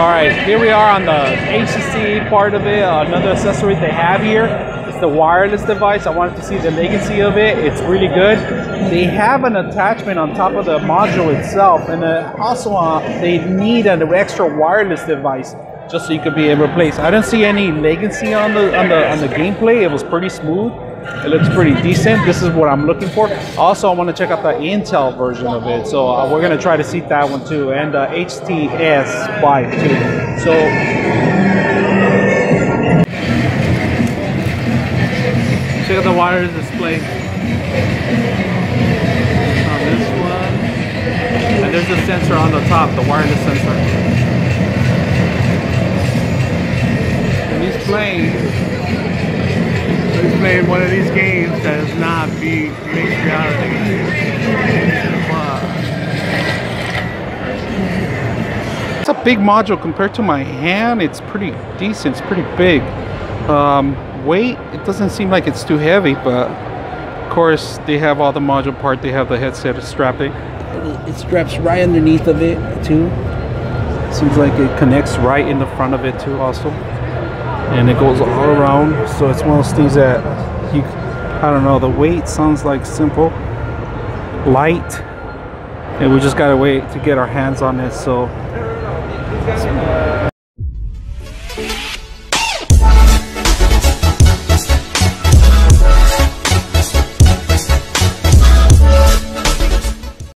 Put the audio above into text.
All right, here we are on the HTC part of it. Another accessory they have here is the wireless device. I wanted to see the legacy of it. It's really good. They have an attachment on top of the module itself, and uh, also uh, they need an extra wireless device just so you could be able to place. I didn't see any latency on the on the on the gameplay. It was pretty smooth. It looks pretty decent. This is what I'm looking for. Also, I want to check out the Intel version of it. So uh, we're gonna try to see that one too, and uh, HTC Vive too. So check out the wireless display on this one, and there's a sensor on the top, the wireless sensor. And he's He's playing one of these games that is not be mixed reality. It's a big module compared to my hand. It's pretty decent. It's pretty big. Um, weight, it doesn't seem like it's too heavy, but of course they have all the module part. They have the headset strapping. It straps right underneath of it too. Seems like it connects right in the front of it too also and it goes all around. So it's one of those things that you I don't know the weight sounds like simple. Light. And we just gotta wait to get our hands on it so